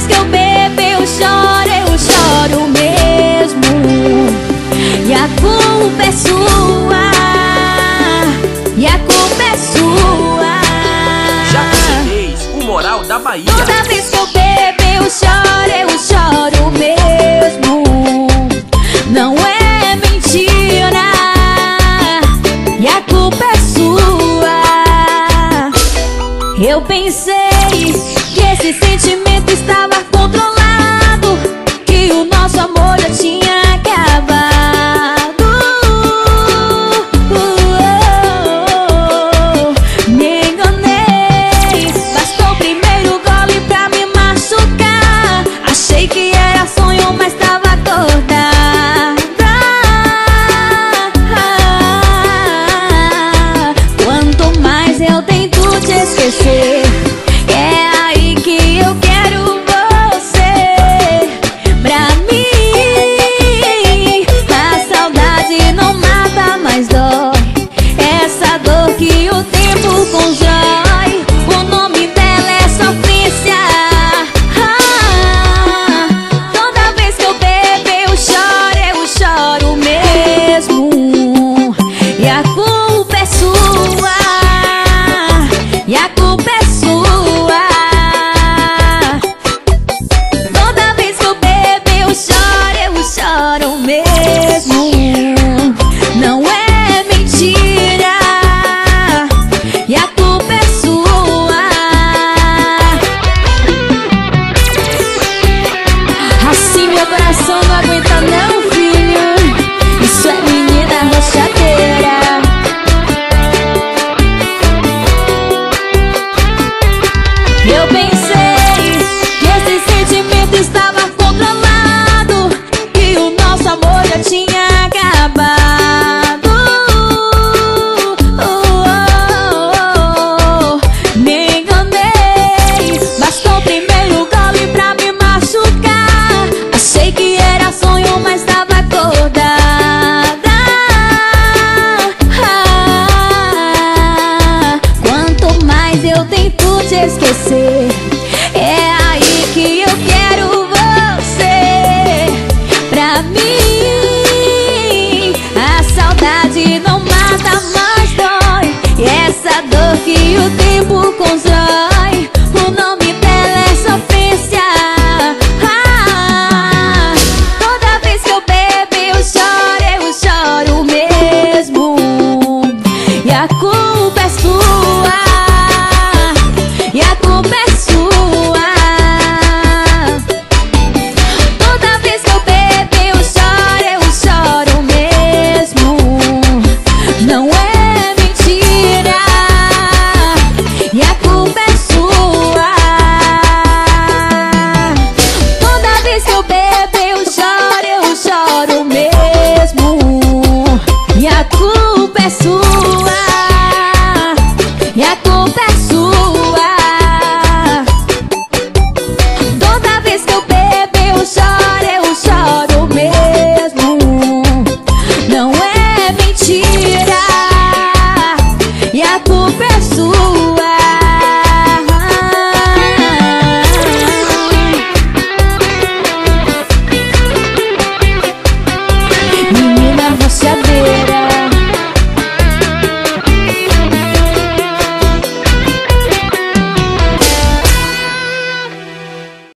vez que eu bebo eu choro, eu choro mesmo. E a culpa é sua E a culpa é sua. Já Jaquelinês, o moral da Bahia. Toda vez que eu bebo eu choro, eu choro mesmo. Não é mentira E a culpa é sua. Eu pensei que esse sentimento say esquecer. peço